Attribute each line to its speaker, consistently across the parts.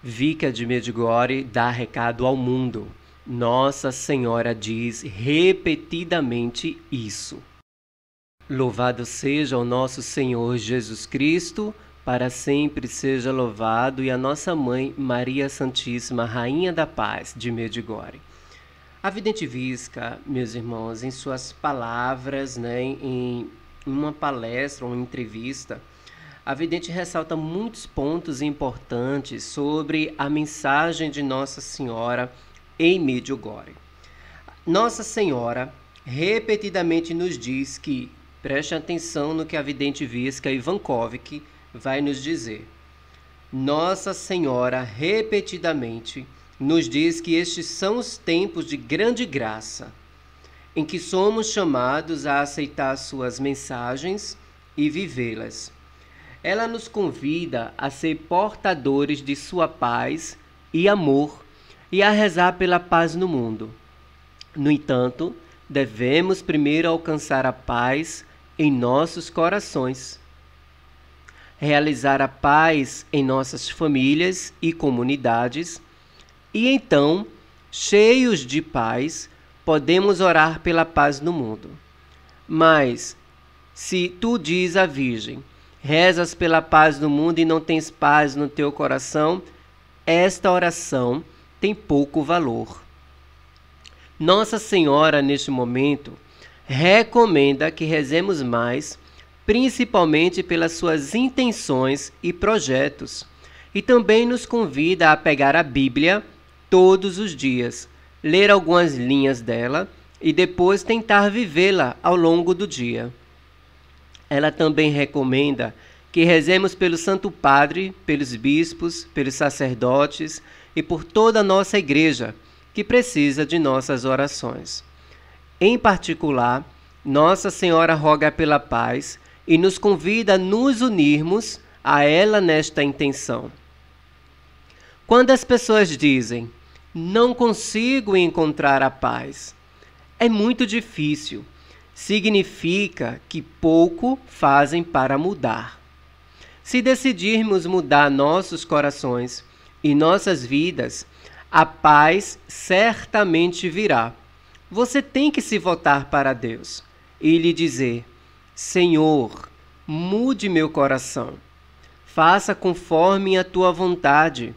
Speaker 1: Vica de Medjugorje dá recado ao mundo. Nossa Senhora diz repetidamente isso. Louvado seja o nosso Senhor Jesus Cristo, para sempre seja louvado, e a nossa mãe Maria Santíssima, Rainha da Paz de Medjugorje. A vidente Visca, meus irmãos, em suas palavras, né, em uma palestra uma entrevista, a vidente ressalta muitos pontos importantes sobre a mensagem de Nossa Senhora em Medjugorje. Nossa Senhora repetidamente nos diz que, preste atenção no que a vidente Visca Ivankovic vai nos dizer. Nossa Senhora repetidamente nos diz que estes são os tempos de grande graça, em que somos chamados a aceitar suas mensagens e vivê-las ela nos convida a ser portadores de sua paz e amor e a rezar pela paz no mundo. No entanto, devemos primeiro alcançar a paz em nossos corações, realizar a paz em nossas famílias e comunidades, e então, cheios de paz, podemos orar pela paz no mundo. Mas, se tu diz à Virgem, rezas pela paz do mundo e não tens paz no teu coração, esta oração tem pouco valor. Nossa Senhora, neste momento, recomenda que rezemos mais, principalmente pelas suas intenções e projetos, e também nos convida a pegar a Bíblia todos os dias, ler algumas linhas dela e depois tentar vivê-la ao longo do dia. Ela também recomenda que rezemos pelo Santo Padre, pelos bispos, pelos sacerdotes e por toda a nossa igreja, que precisa de nossas orações. Em particular, Nossa Senhora roga pela paz e nos convida a nos unirmos a ela nesta intenção. Quando as pessoas dizem, não consigo encontrar a paz, é muito difícil significa que pouco fazem para mudar. Se decidirmos mudar nossos corações e nossas vidas, a paz certamente virá. Você tem que se voltar para Deus e lhe dizer: Senhor, mude meu coração. Faça conforme a tua vontade,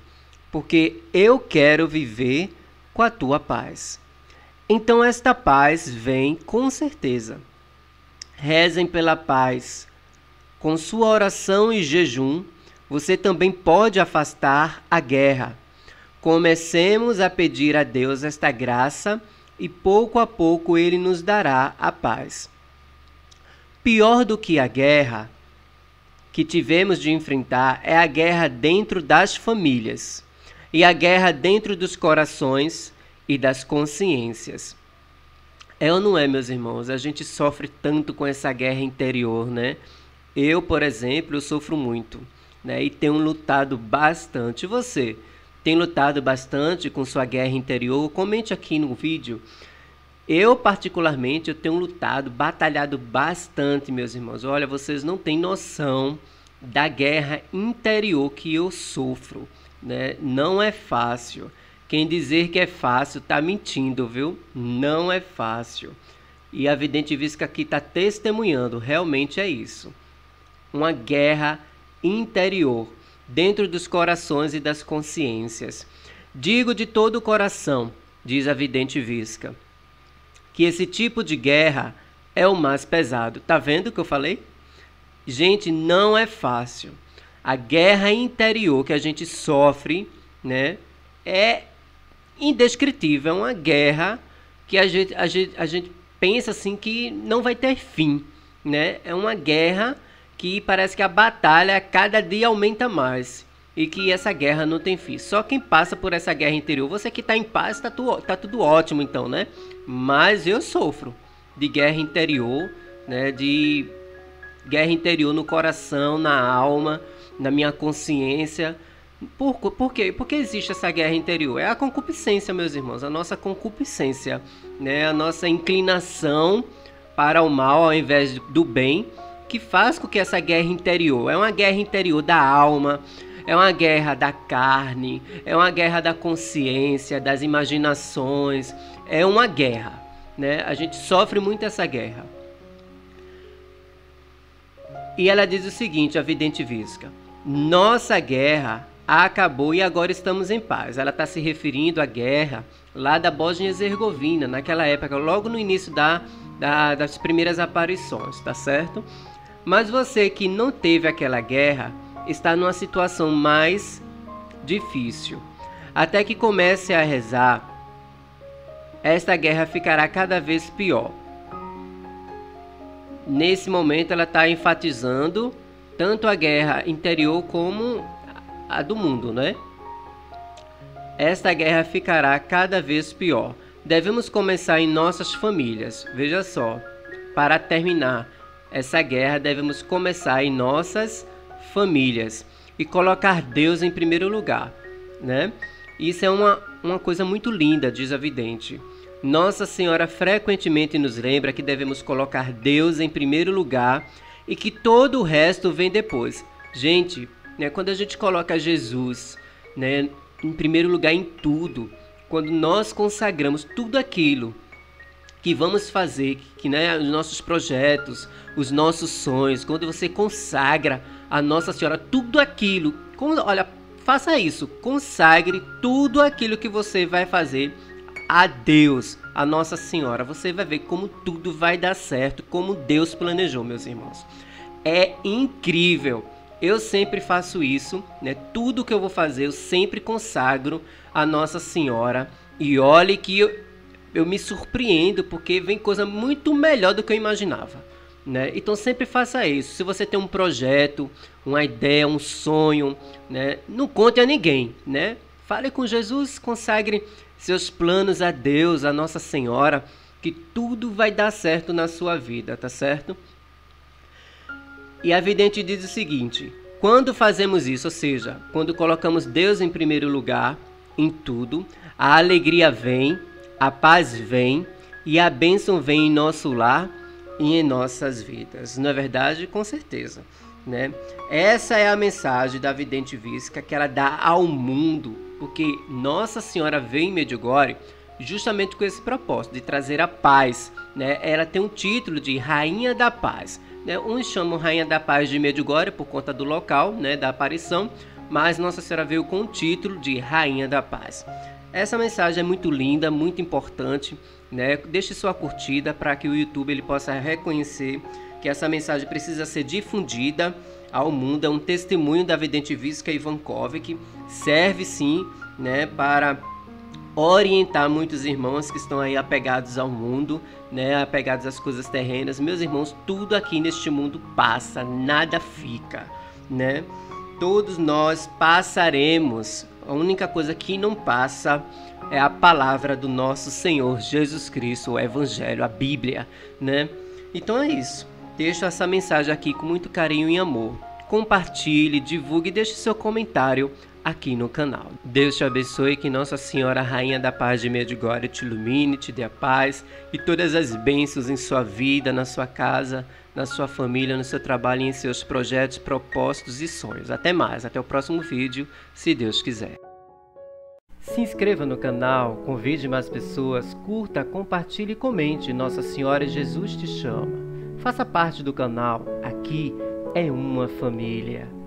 Speaker 1: porque eu quero viver com a tua paz. Então esta paz vem com certeza. Rezem pela paz. Com sua oração e jejum, você também pode afastar a guerra. Comecemos a pedir a Deus esta graça e pouco a pouco ele nos dará a paz. Pior do que a guerra que tivemos de enfrentar é a guerra dentro das famílias e a guerra dentro dos corações e das consciências. É ou não é, meus irmãos? A gente sofre tanto com essa guerra interior, né? Eu, por exemplo, eu sofro muito, né? E tenho lutado bastante. Você tem lutado bastante com sua guerra interior? Comente aqui no vídeo. Eu, particularmente, eu tenho lutado, batalhado bastante, meus irmãos. Olha, vocês não têm noção da guerra interior que eu sofro, né? Não é fácil. Quem dizer que é fácil está mentindo, viu? Não é fácil. E a vidente Visca aqui está testemunhando, realmente é isso. Uma guerra interior, dentro dos corações e das consciências. Digo de todo o coração, diz a vidente Visca, que esse tipo de guerra é o mais pesado. Tá vendo o que eu falei? Gente, não é fácil. A guerra interior que a gente sofre, né, é indescritível, é uma guerra que a gente, a gente, a gente pensa assim que não vai ter fim, né? É uma guerra que parece que a batalha cada dia aumenta mais e que essa guerra não tem fim. Só quem passa por essa guerra interior, você que está em paz, está tu, tá tudo ótimo então, né? Mas eu sofro de guerra interior, né? De guerra interior no coração, na alma, na minha consciência por, por quê? Porque existe essa guerra interior. É a concupiscência, meus irmãos, a nossa concupiscência, né? a nossa inclinação para o mal ao invés do bem, que faz com que essa guerra interior, é uma guerra interior da alma, é uma guerra da carne, é uma guerra da consciência, das imaginações, é uma guerra, né? A gente sofre muito essa guerra. E ela diz o seguinte, a vidente Visca: Nossa guerra acabou e agora estamos em paz. Ela está se referindo à guerra lá da Bósnia-Herzegovina, naquela época, logo no início da, da, das primeiras aparições, tá certo? Mas você que não teve aquela guerra está numa situação mais difícil. Até que comece a rezar, esta guerra ficará cada vez pior. Nesse momento, ela está enfatizando tanto a guerra interior como a do mundo, né? Esta guerra ficará cada vez pior. Devemos começar em nossas famílias. Veja só, para terminar essa guerra, devemos começar em nossas famílias e colocar Deus em primeiro lugar, né? Isso é uma, uma coisa muito linda, diz a vidente. Nossa Senhora frequentemente nos lembra que devemos colocar Deus em primeiro lugar e que todo o resto vem depois. Gente, né, quando a gente coloca Jesus né, em primeiro lugar em tudo, quando nós consagramos tudo aquilo que vamos fazer, que né, os nossos projetos, os nossos sonhos, quando você consagra a Nossa Senhora tudo aquilo, olha, faça isso, consagre tudo aquilo que você vai fazer a Deus, a Nossa Senhora. Você vai ver como tudo vai dar certo, como Deus planejou, meus irmãos. É incrível. Eu sempre faço isso, né? Tudo que eu vou fazer, eu sempre consagro a Nossa Senhora. E olhe que eu, eu me surpreendo porque vem coisa muito melhor do que eu imaginava. Né? Então sempre faça isso. Se você tem um projeto, uma ideia, um sonho, né? não conte a ninguém. Né? Fale com Jesus, consagre seus planos a Deus, a Nossa Senhora, que tudo vai dar certo na sua vida, tá certo? E a vidente diz o seguinte: quando fazemos isso, ou seja, quando colocamos Deus em primeiro lugar em tudo, a alegria vem, a paz vem e a bênção vem em nosso lar e em nossas vidas. Não é verdade? Com certeza. Né? Essa é a mensagem da vidente Visca que ela dá ao mundo, porque Nossa Senhora veio em Medjugorje justamente com esse propósito de trazer a paz. Né? Ela tem um título de Rainha da Paz. Né? Uns chamam Rainha da Paz de Medjugorje por conta do local, né, da aparição, mas Nossa Senhora veio com o título de Rainha da Paz. Essa mensagem é muito linda, muito importante, né? Deixe sua curtida para que o YouTube ele possa reconhecer que essa mensagem precisa ser difundida ao mundo. É um testemunho da vidente Visca Ivankovic, serve sim, né, para orientar muitos irmãos que estão aí apegados ao mundo, né, apegados às coisas terrenas. Meus irmãos, tudo aqui neste mundo passa, nada fica, né? Todos nós passaremos, a única coisa que não passa é a palavra do nosso Senhor Jesus Cristo, o Evangelho, a Bíblia, né? Então é isso. Deixo essa mensagem aqui com muito carinho e amor. Compartilhe, divulgue e deixe seu comentário aqui no canal. Deus te abençoe, que Nossa Senhora Rainha da Paz de Medjugorje te ilumine, te dê a paz e todas as bênçãos em sua vida, na sua casa, na sua família, no seu trabalho e em seus projetos, propósitos e sonhos. Até mais, até o próximo vídeo, se Deus quiser. Se inscreva no canal, convide mais pessoas, curta, compartilhe e comente. Nossa Senhora Jesus te chama. Faça parte do canal. Aqui é uma família.